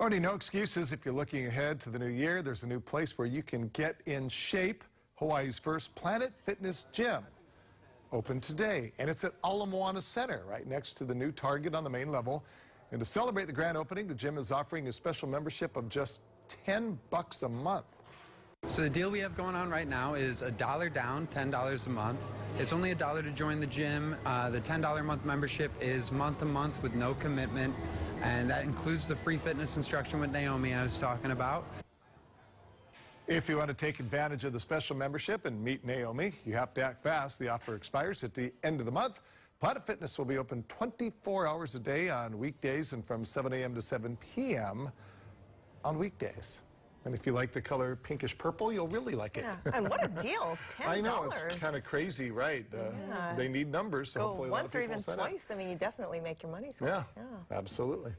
Already no excuses if you're looking ahead to the new year. There's a new place where you can get in shape. Hawaii's first Planet Fitness Gym. Open today. And it's at Ala Moana Center, right next to the new Target on the main level. And to celebrate the grand opening, the gym is offering a special membership of just 10 bucks a month. So the deal we have going on right now is a dollar down, $10 a month. It's only a dollar to join the gym. Uh, the $10 a month membership is month to month with no commitment. And that includes the free fitness instruction with Naomi I was talking about. If you want to take advantage of the special membership and meet Naomi, you have to act fast. The offer expires at the end of the month. Planet Fitness will be open 24 hours a day on weekdays and from 7 a.m. to 7 p.m. on weekdays. And if you like the color pinkish purple, you'll really like it. Yeah. And what a deal, $10. I know, it's kind of crazy, right? Uh, Yeah. They need numbers, so Go hopefully once or even up. twice, I mean, you definitely make your money's worth. Yeah, absolutely.